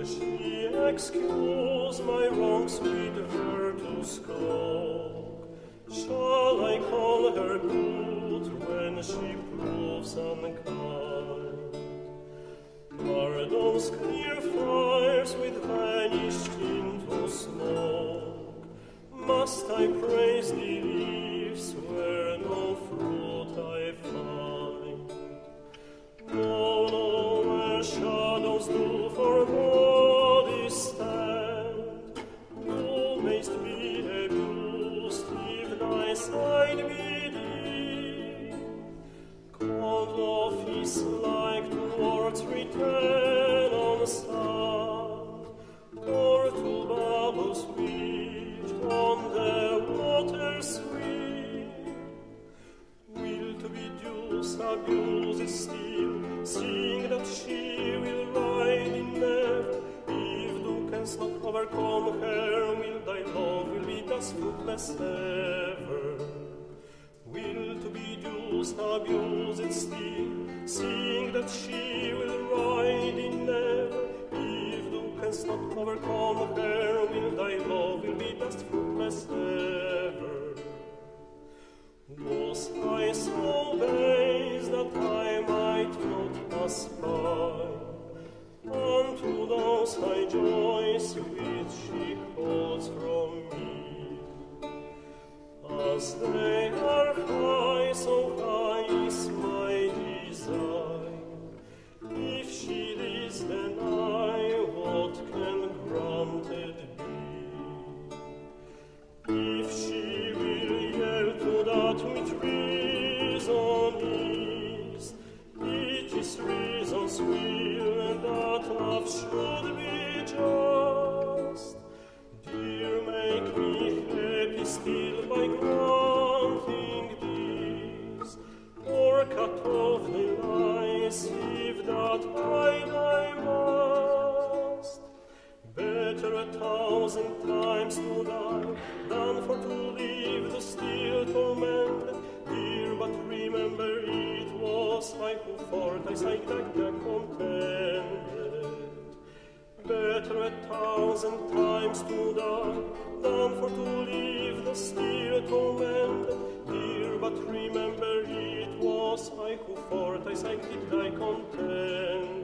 excuse my wrongs with her to scold. Shall I call her good when she proves unkind? Are those clear fires with vanished into smoke? Must I praise the abuse still, seeing that she will. Canst not overcome her, will thy love will be thus fruitless ever? Will to be deuce abuse it still, seeing that she will ride in never. If thou canst not overcome her, will thy love will be thus fruitless ever? Was I so base that I might not pass by unto those high joys which she holds from me? As they are high, so high is my design. If she is then I, what can granted be? If she will yield to that which reason is, it is reason's will that love should be still by granting these, or cut off the lies if that I die must. Better a thousand times to die than for to live the still torment. Dear, but remember it was I who for thy that contended. Better a thousand times to die than for to live the still torment. Dear, but remember it was I who for thy did I contend.